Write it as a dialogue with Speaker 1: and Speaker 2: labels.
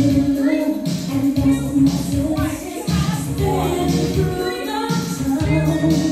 Speaker 1: through the snow